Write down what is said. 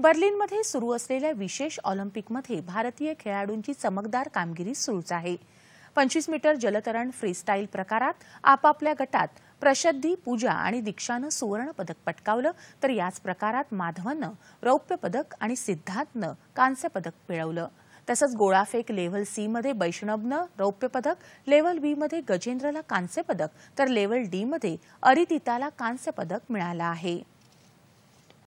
बर्लिनमध्ये सुरू असलेल्या विशेष ऑलिम्पिकमध्ये भारतीय खेळाडूंची चमकदार कामगिरी सुरूच आहे. पंचवीस मीटर जलतरण फ्रीस्टाईल प्रकारात आपापल्या गटात प्रशद्धी पूजा आणि दीक्षानं सुवर्ण पदक पटकावलं तर याच प्रकारात माधवनं रौप्य पदक आणि सिद्धार्थनं कांस्य पदक मिळवलं. तसंच गोळाफेक लेव्हल सी मध्ये वैष्णवनं रौप्य पदक लेव्हल बी मध्ये गजेंद्रला कांस्य पदक तर लेव्हल डी मध्ये अरिदिताला कांस्य पदक मिळालं आहे.